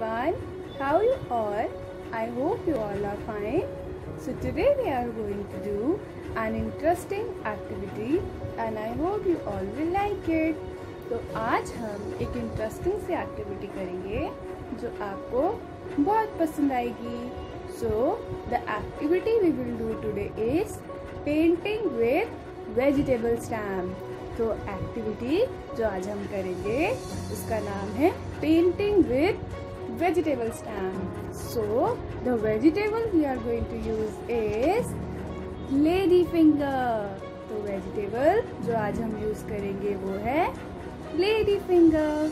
everyone. How you all? I hope you all are fine. So today we are going to do an interesting activity and I hope you all will like it. तो आज हम एक interesting सी activity करेंगे जो आपको बहुत पसंद आएगी so the activity we will do today is painting with vegetable stamp तो एक्टिविटी जो आज हम करेंगे उसका नाम है painting with vegetable stand. so the vegetable we are going to use is lady finger तो vegetable जो आज हम use करेंगे वो है lady फिंगर